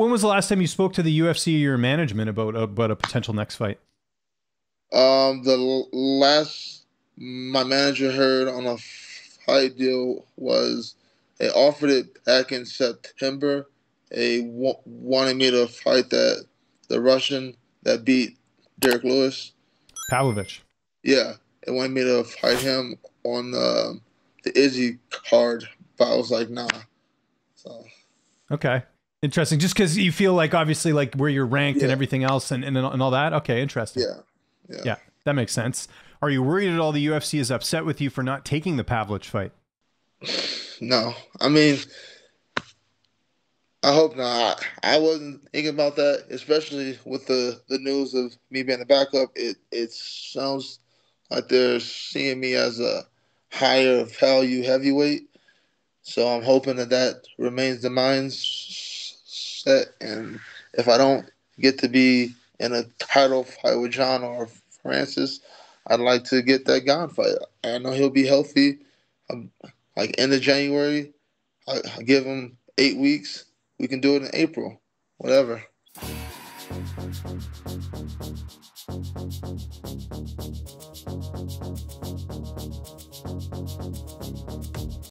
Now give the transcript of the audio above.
when was the last time you spoke to the UFC or your management about about a potential next fight? Um, the last my manager heard on a fight deal was they offered it back in September. They wanted me to fight that the Russian that beat Derrick Lewis. Pavlovich. Yeah, they wanted me to fight him on the the Izzy card, but I was like, nah. So. Okay. Interesting. Just because you feel like obviously like where you're ranked Yeah. and everything else and, and and all that. Okay, interesting. Yeah. Yeah. Yeah, that makes sense. Are you worried at all the UFC is upset with you for not taking the Pavlich fight? No, I mean, I hope not. I wasn't thinking about that, especially with the the news of me being the backup. It it sounds like they're seeing me as a higher value heavyweight. So I'm hoping that that remains the mindset. And if I don't get to be in a title fight with Jon or Francis, I'd like to get that Gane fight. I know he'll be healthy. Um, like end of January, I, I give him eight weeks. We can do it in April, whatever.